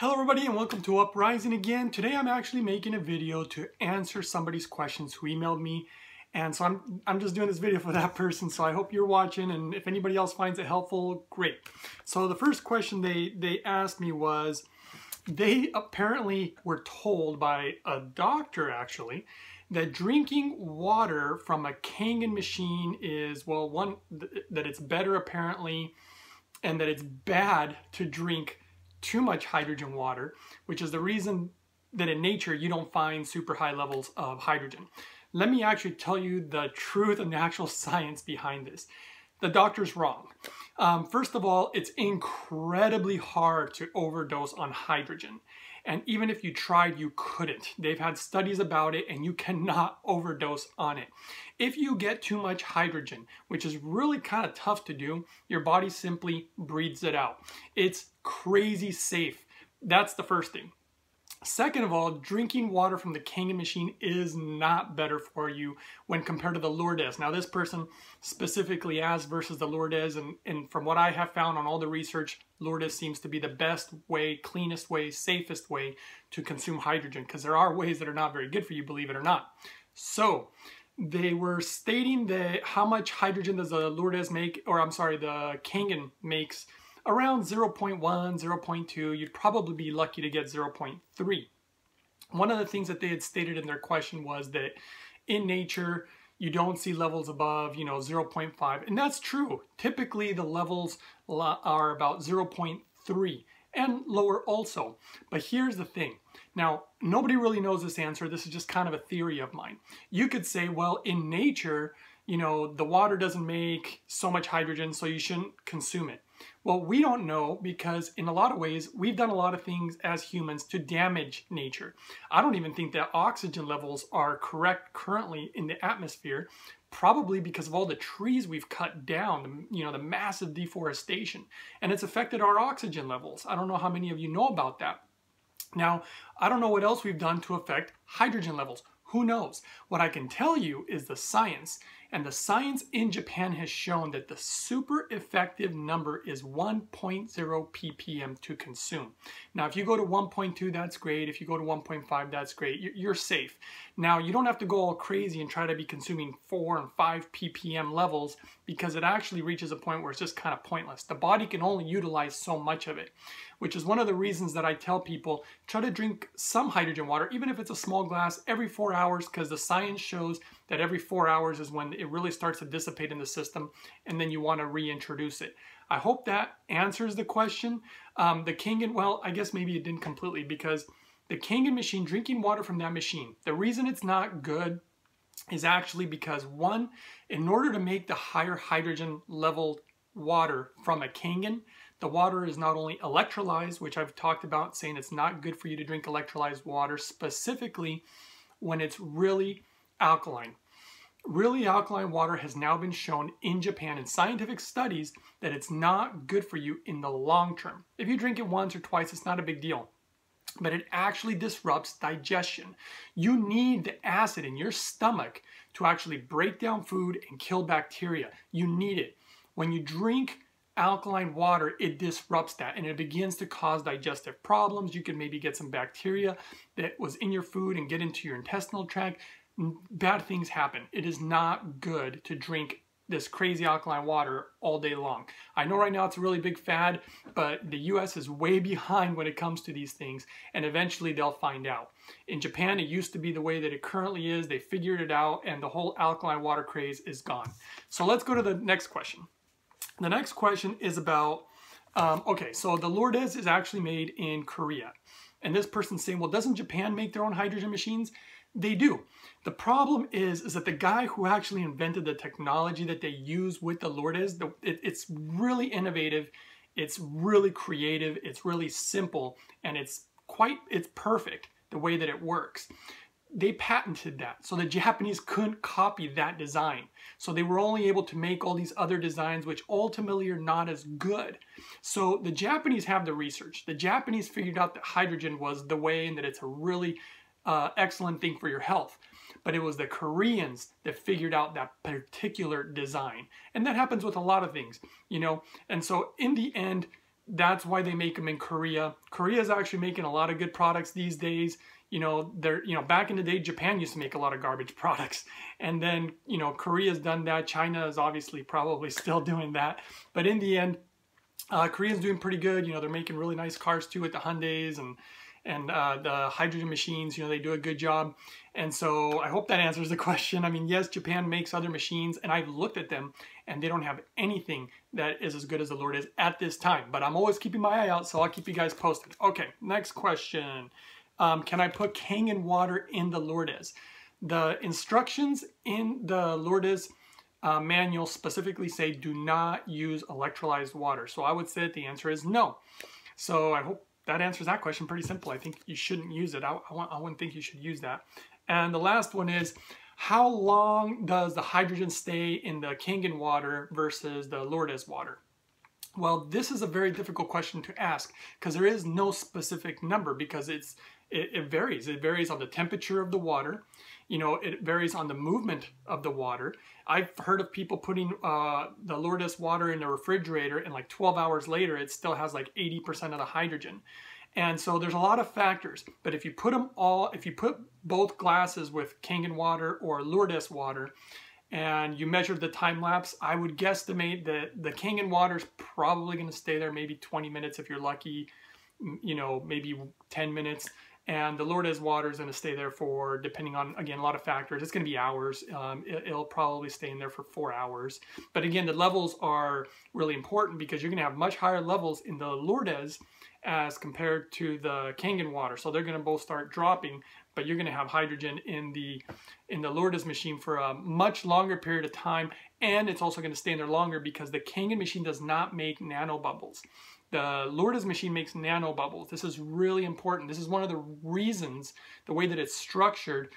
Hello everybody and welcome to Uprising again. Today I'm actually making a video to answer somebody's questions who emailed me and so I'm, I'm just doing this video for that person so I hope you're watching and if anybody else finds it helpful, great. So the first question they, they asked me was, they apparently were told by a doctor actually that drinking water from a Kangen machine is, well, one, th that it's better apparently and that it's bad to drink too much hydrogen water, which is the reason that in nature you don't find super high levels of hydrogen. Let me actually tell you the truth and the actual science behind this. The doctor's wrong. Um, first of all, it's incredibly hard to overdose on hydrogen. And even if you tried, you couldn't. They've had studies about it and you cannot overdose on it. If you get too much hydrogen, which is really kind of tough to do, your body simply breathes it out. It's crazy safe. That's the first thing. Second of all, drinking water from the Kangen machine is not better for you when compared to the Lourdes. Now, this person specifically asked versus the Lourdes, and, and from what I have found on all the research, Lourdes seems to be the best way, cleanest way, safest way to consume hydrogen because there are ways that are not very good for you, believe it or not. So, they were stating that how much hydrogen does the Lourdes make, or I'm sorry, the Kangen makes around 0.1, 0.2, you'd probably be lucky to get 0.3. One of the things that they had stated in their question was that in nature, you don't see levels above, you know, 0.5. And that's true. Typically, the levels are about 0.3 and lower also. But here's the thing. Now, nobody really knows this answer. This is just kind of a theory of mine. You could say, well, in nature, you know, the water doesn't make so much hydrogen, so you shouldn't consume it. Well, we don't know because in a lot of ways, we've done a lot of things as humans to damage nature. I don't even think that oxygen levels are correct currently in the atmosphere, probably because of all the trees we've cut down, you know, the massive deforestation, and it's affected our oxygen levels. I don't know how many of you know about that. Now, I don't know what else we've done to affect hydrogen levels. Who knows? What I can tell you is the science, and the science in Japan has shown that the super effective number is 1.0 ppm to consume. Now, if you go to 1.2, that's great. If you go to 1.5, that's great. You're safe. Now, you don't have to go all crazy and try to be consuming 4 and 5 ppm levels because it actually reaches a point where it's just kind of pointless. The body can only utilize so much of it, which is one of the reasons that I tell people try to drink some hydrogen water, even if it's a small glass, every four hours because the science shows that every four hours is when it really starts to dissipate in the system and then you want to reintroduce it. I hope that answers the question. Um, the Kangen, well, I guess maybe it didn't completely because the Kangen machine, drinking water from that machine, the reason it's not good is actually because one, in order to make the higher hydrogen level water from a Kangen, the water is not only electrolyzed, which I've talked about saying it's not good for you to drink electrolyzed water, specifically when it's really alkaline. Really alkaline water has now been shown in Japan in scientific studies that it's not good for you in the long term. If you drink it once or twice, it's not a big deal. But it actually disrupts digestion. You need the acid in your stomach to actually break down food and kill bacteria. You need it. When you drink alkaline water, it disrupts that and it begins to cause digestive problems. You can maybe get some bacteria that was in your food and get into your intestinal tract bad things happen. It is not good to drink this crazy alkaline water all day long. I know right now it's a really big fad, but the US is way behind when it comes to these things, and eventually they'll find out. In Japan, it used to be the way that it currently is. They figured it out, and the whole alkaline water craze is gone. So let's go to the next question. The next question is about, um, okay, so the Lourdes is actually made in Korea. And this person's saying, well, doesn't Japan make their own hydrogen machines? They do. The problem is, is that the guy who actually invented the technology that they use with the Lourdes, the, it, it's really innovative, it's really creative, it's really simple, and it's quite, it's perfect the way that it works. They patented that, so the Japanese couldn't copy that design. So they were only able to make all these other designs, which ultimately are not as good. So the Japanese have the research. The Japanese figured out that hydrogen was the way and that it's a really uh, excellent thing for your health. But it was the Koreans that figured out that particular design. And that happens with a lot of things, you know. And so in the end, that's why they make them in Korea. Korea is actually making a lot of good products these days. You know, they're you know back in the day, Japan used to make a lot of garbage products, and then you know Korea's done that. China is obviously probably still doing that, but in the end, uh, Korea's doing pretty good. You know, they're making really nice cars too with the Hyundai's and and uh, the hydrogen machines, you know, they do a good job. And so I hope that answers the question. I mean, yes, Japan makes other machines and I've looked at them and they don't have anything that is as good as the Lourdes at this time. But I'm always keeping my eye out, so I'll keep you guys posted. Okay, next question. Um, can I put Kangen water in the Lourdes? The instructions in the Lourdes uh, manual specifically say do not use electrolyzed water. So I would say that the answer is no. So I hope that answers that question pretty simple. I think you shouldn't use it. I, I, I wouldn't think you should use that. And the last one is, how long does the hydrogen stay in the Kangen water versus the Lourdes water? Well, this is a very difficult question to ask because there is no specific number because it's it, it, varies. It varies on the temperature of the water. You know, it varies on the movement of the water. I've heard of people putting uh, the Lourdes water in the refrigerator and like 12 hours later, it still has like 80% of the hydrogen. And so there's a lot of factors, but if you put them all, if you put both glasses with Kangen water or Lourdes water, and you measure the time lapse, I would guesstimate that the Kangen water is probably going to stay there maybe 20 minutes if you're lucky, you know, maybe 10 minutes and the Lourdes water is going to stay there for, depending on, again, a lot of factors. It's going to be hours. Um, it, will probably stay in there for four hours. But again, the levels are really important because you're going to have much higher levels in the Lourdes as compared to the Kangen water. So they're going to both start dropping, but you're going to have hydrogen in the in the Lourdes machine for a much longer period of time, and it's also going to stay in there longer because the Kangen machine does not make nanobubbles. The Lourdes machine makes nanobubbles. This is really important. This is one of the reasons, the way that it's structured,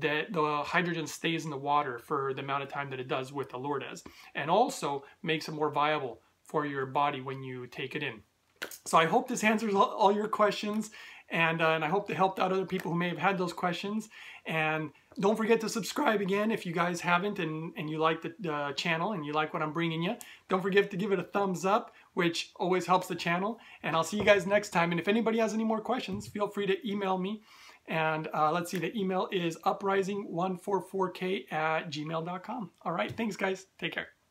that the hydrogen stays in the water for the amount of time that it does with the Lourdes, and also makes it more viable for your body when you take it in. So I hope this answers all your questions and, uh, and I hope it helped out other people who may have had those questions. And don't forget to subscribe again if you guys haven't and, and you like the uh, channel and you like what I'm bringing you. Don't forget to give it a thumbs up, which always helps the channel. And I'll see you guys next time. And if anybody has any more questions, feel free to email me. And uh, let's see, the email is uprising144k at gmail.com. All right, thanks guys. Take care.